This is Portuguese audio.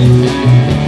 Música